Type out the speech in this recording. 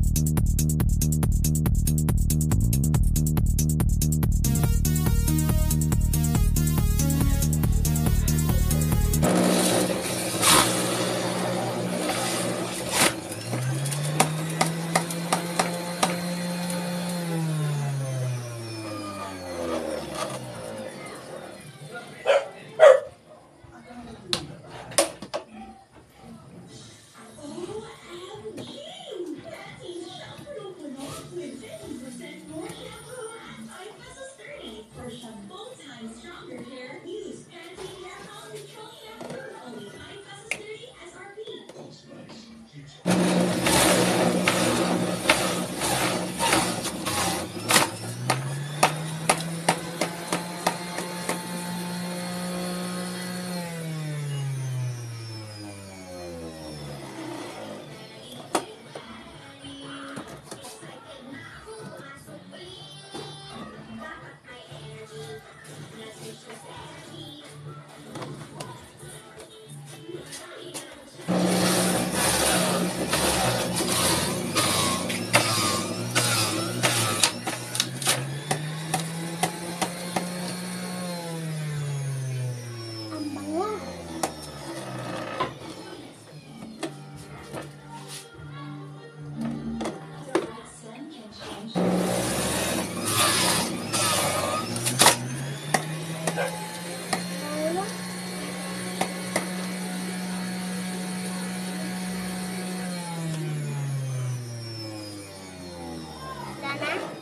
Thank you. Đà Nẵng.